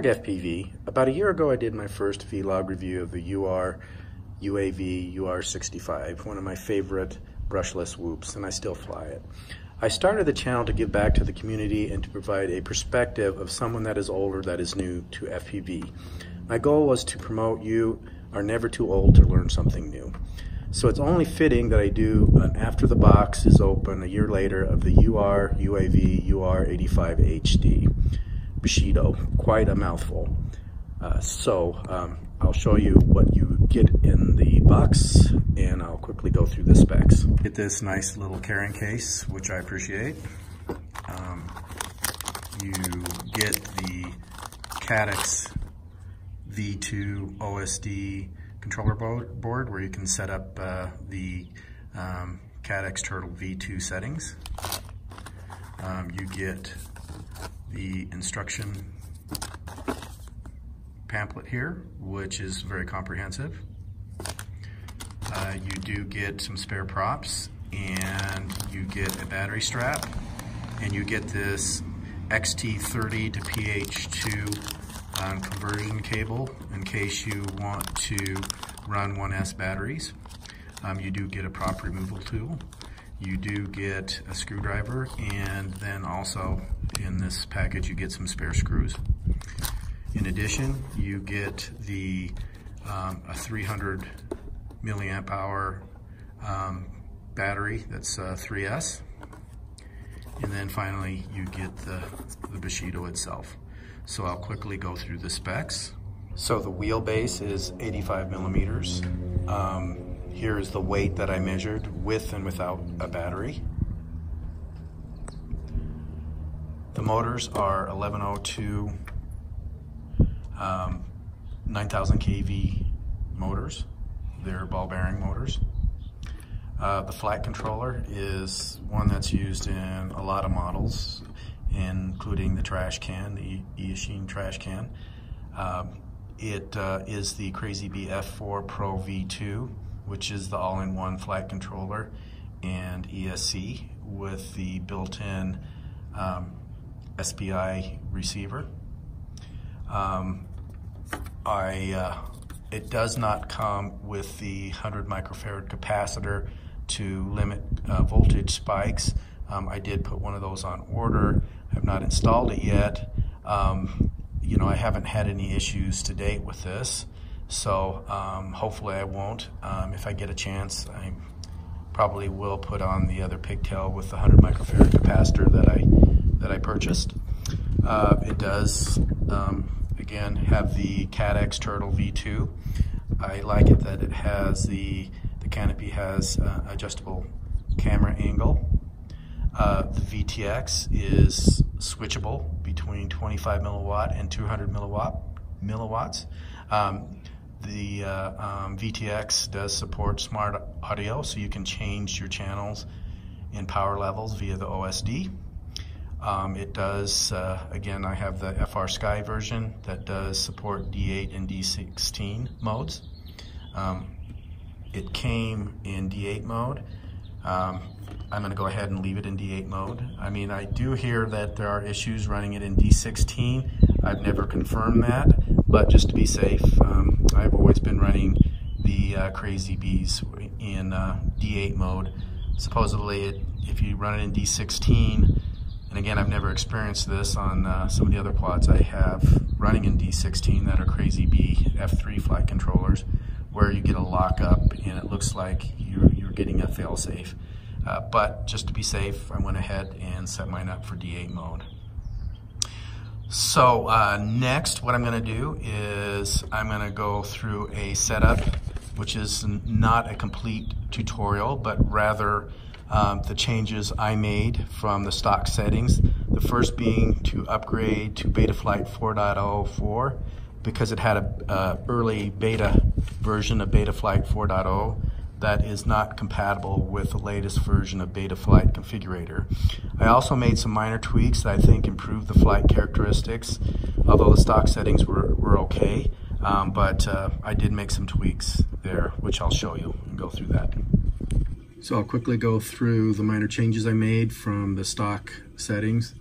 FPV. About a year ago, I did my first vlog review of the UR UAV UR65, one of my favorite brushless whoops, and I still fly it. I started the channel to give back to the community and to provide a perspective of someone that is older that is new to FPV. My goal was to promote you are never too old to learn something new. So it's only fitting that I do an after the box is open a year later of the URUAV UR85 HD. Bushido, quite a mouthful. Uh, so um, I'll show you what you get in the box and I'll quickly go through the specs. Get this nice little carrying case, which I appreciate. Um, you get the Caddx V2 OSD controller board where you can set up uh, the um, Turtle V2 settings. Um, you get the instruction pamphlet here, which is very comprehensive. Uh, you do get some spare props and you get a battery strap and you get this XT30 to PH2 um, conversion cable in case you want to run 1S batteries. Um, you do get a prop removal tool. You do get a screwdriver and then also in this package you get some spare screws. In addition, you get the um, a 300 milliamp hour um, battery that's uh, 3S. And then finally, you get the, the Bushido itself. So I'll quickly go through the specs. So the wheelbase is 85 millimeters. Um, here is the weight that I measured with and without a battery. The motors are 1102 um, 9000 kV motors. They're ball bearing motors. Uh, the flight controller is one that's used in a lot of models, including the trash can, the Eachine trash can. Um, it uh, is the Crazy Bee F4 Pro V2, which is the all-in-one flight controller and ESC with the built-in um, SPI receiver. Um, I, uh, it does not come with the 100 microfarad capacitor to limit uh, voltage spikes. Um, I did put one of those on order. I have not installed it yet. Um, you know, I haven't had any issues to date with this, so um, hopefully I won't. Um, if I get a chance, I probably will put on the other pigtail with the 100 microfarad capacitor that I that I purchased. Uh, it does, um, again, have the Caddx Turtle V2. I like it that it has the, the canopy has uh, adjustable camera angle. Uh, the VTX is switchable between 25 milliwatt and 200 milliwatt milliwatts. Um, the uh, um, VTX does support smart audio, so you can change your channels and power levels via the OSD. Um, it does, uh, again, I have the FrSky version that does support D8 and D16 modes. Um, it came in D8 mode. Um, I'm going to go ahead and leave it in D8 mode. I mean, I do hear that there are issues running it in D16. I've never confirmed that, but just to be safe, um, I've always been running the uh, Crazy Bees in uh, D8 mode. Supposedly, it, if you run it in D16, and again, I've never experienced this on uh, some of the other quads I have running in D16 that are Crazy Bee F3 flight controllers, where you get a lockup and it looks like you're, you're getting a failsafe. Uh, but just to be safe, I went ahead and set mine up for D8 mode. So uh, next, what I'm gonna do is I'm gonna go through a setup, which is not a complete tutorial, but rather um, the changes I made from the stock settings. The first being to upgrade to Betaflight 4.04 because it had a early beta version of Betaflight 4.0 that is not compatible with the latest version of Betaflight Configurator. I also made some minor tweaks that I think improved the flight characteristics, although the stock settings were, were okay, um, but uh, I did make some tweaks there, which I'll show you and go through that. So I'll quickly go through the minor changes I made from the stock settings.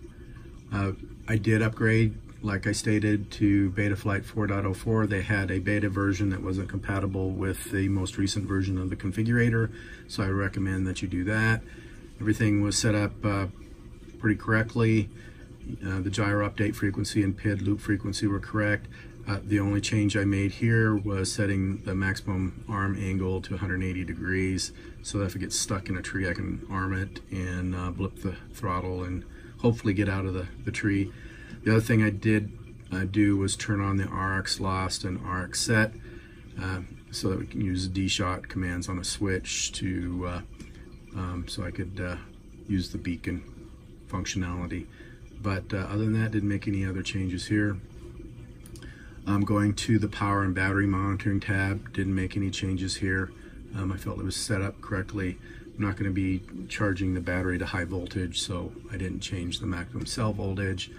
Uh, I did upgrade like I stated, to Betaflight 4.04. They had a beta version that wasn't compatible with the most recent version of the configurator, so I recommend that you do that. Everything was set up uh, pretty correctly. Uh, the gyro update frequency and PID loop frequency were correct. Uh, the only change I made here was setting the maximum arm angle to 180 degrees so that if it gets stuck in a tree I can arm it and uh, blip the throttle and hopefully get out of the, the tree. The other thing I did uh, do was turn on the RX lost and RX set uh, so that we can use D-shot commands on a switch to uh, um, so I could uh, use the beacon functionality. But other than that, didn't make any other changes here. I'm going to the power and battery monitoring tab. Didn't make any changes here. Um, I felt it was set up correctly. I'm not going to be charging the battery to high voltage, so I didn't change the maximum cell voltage.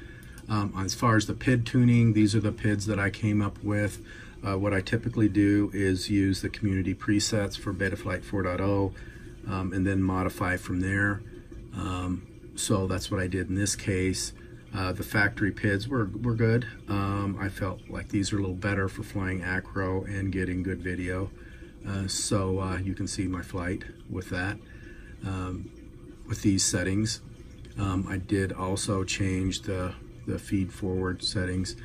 Um, as far as the PID tuning, these are the PIDs that I came up with. Uh, what I typically do is use the community presets for Betaflight 4.0 um, and then modify from there. Um, so that's what I did in this case. Uh, the factory PIDs were, were good. Um, I felt like these are a little better for flying acro and getting good video. Uh, so uh, you can see my flight with that, um, with these settings. Um, I did also change the, the feed forward settings.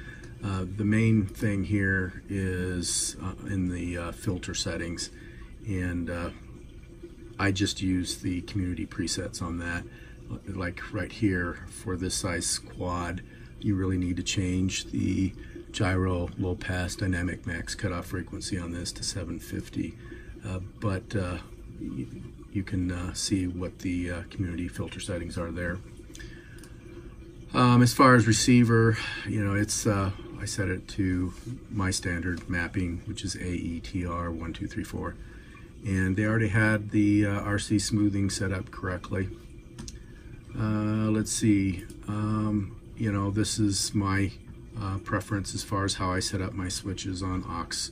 Uh, the main thing here is uh, in the uh, filter settings and I just use the community presets on that like right here for this size quad, you really need to change the gyro low pass dynamic max cutoff frequency on this to 750. Uh, but uh, you, you, can uh, see what the uh, community filter settings are there. Um, as far as receiver, you know, it's uh, I set it to my standard mapping, which is AETR1234. And they already had the uh, RC smoothing set up correctly. Uh, let's see. Um, you know, this is my uh, preference as far as how I set up my switches on aux.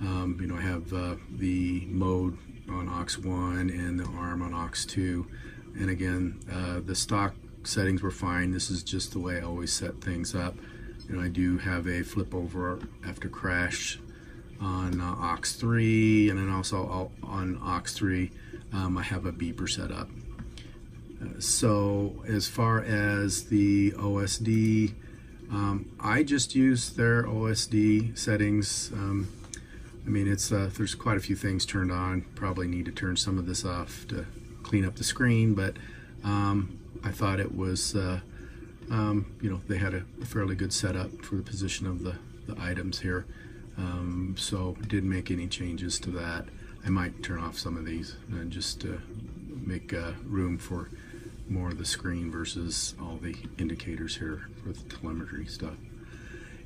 Um, you know, I have uh, the mode on aux 1 and the arm on aux 2. And again, uh, the stock settings were fine. This is just the way I always set things up. You know, I do have a flip over after crash on uh, aux 3 and then also on aux 3 um, I have a beeper set up so as far as the OSD, um, I just use their OSD settings. Um, I mean, it's uh, there's quite a few things turned on. Probably need to turn some of this off to clean up the screen, but um, I thought it was, uh, um, you know, they had a, fairly good setup for the position of the, the items here. Um, so didn't make any changes to that. I might turn off some of these and just uh, make uh, room for more of the screen versus all the indicators here for the telemetry stuff.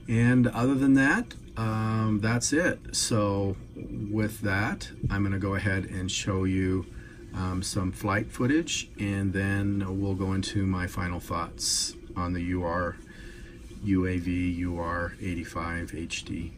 And other than that, um, that's it. So with that, I'm going to go ahead and show you um, some flight footage and then we'll go into my final thoughts on the UR UAV UR 85 HD.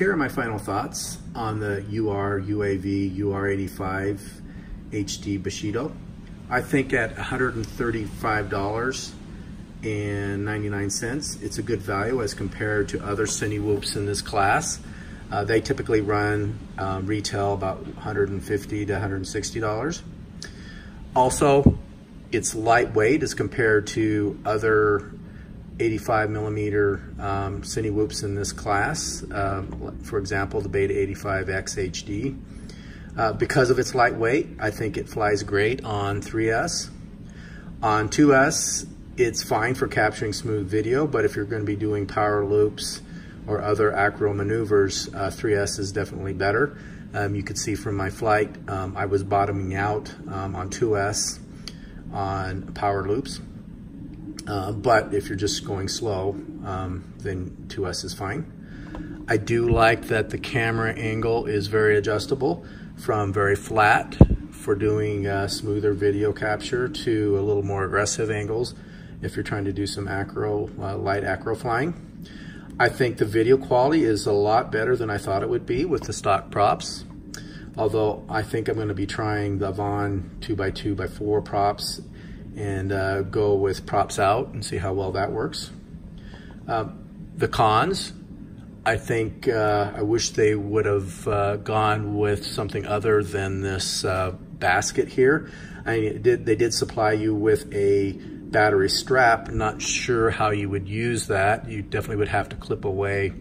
Here are my final thoughts on the URUAV UR85 HD Bushido. I think at $135.99, it's a good value as compared to other Cinewhoops in this class. Uh, they typically run um, retail about 150 to $160. Also, it's lightweight as compared to other 85 millimeter um, Cinewhoops in this class. Um, for example, the Beta 85X HD. Uh, because of its lightweight, I think it flies great on 3S. On 2S, it's fine for capturing smooth video, but if you're going to be doing power loops or other acro maneuvers, uh, 3S is definitely better. Um, you could see from my flight, um, I was bottoming out um, on 2S on power loops. Uh, but if you're just going slow, um, then 2S is fine. I do like that the camera angle is very adjustable from very flat for doing uh, smoother video capture to a little more aggressive angles if you're trying to do some acro, uh, light acro flying. I think the video quality is a lot better than I thought it would be with the stock props. Although I think I'm gonna be trying the Avan 2x2x4 props and uh, go with props out and see how well that works. Uh, the cons, I think uh, I wish they would have uh, gone with something other than this uh, basket here. I did, they did supply you with a battery strap. Not sure how you would use that. You definitely would have to clip away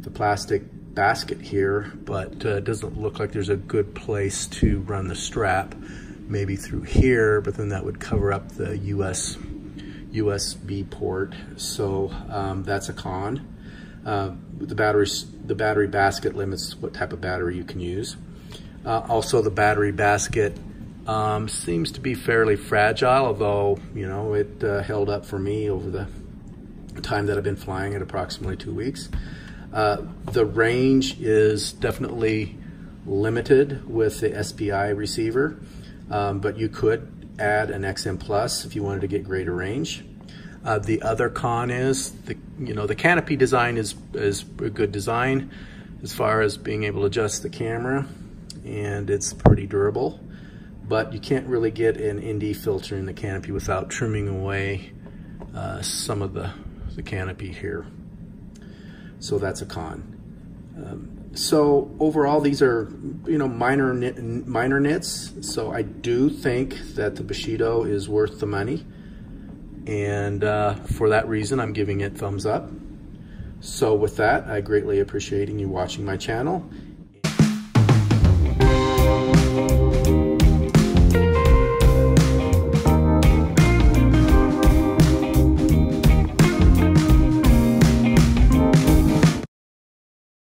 the plastic basket here, but uh, it doesn't look like there's a good place to run the strap. Maybe through here, but then that would cover up the US USB port. So um, that's a con. Uh, the battery, the battery basket limits what type of battery you can use. Uh, also, the battery basket um, seems to be fairly fragile, although, you know, it uh, held up for me over the time that I've been flying at approximately two weeks. Uh, the range is definitely limited with the SPI receiver, um, but you could add an XM Plus if you wanted to get greater range. Uh, the other con is the you know the canopy design is is a good design as far as being able to adjust the camera, and it's pretty durable but you can't really get an ND filter in the canopy without trimming away uh, some of the, the canopy here. So that's a con. Um, so overall, these are you know minor minor nits. So I do think that the Bushido is worth the money, and uh, for that reason, I'm giving it thumbs up. So with that, I greatly appreciate you watching my channel,